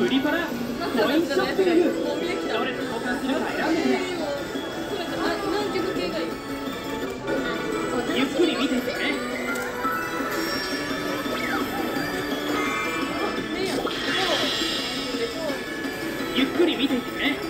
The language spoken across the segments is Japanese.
コインショッピングれ交換するゆっくり見てて。ねゆっくり見ていてね。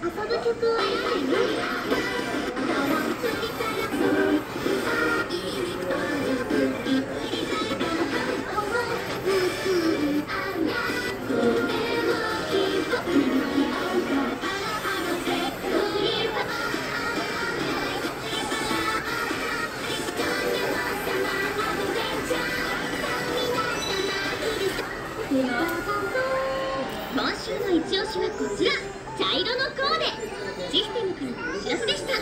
遊ぶ曲は何シのイチオシはこちら。茶色のコーデ。システムからのお知らせでした。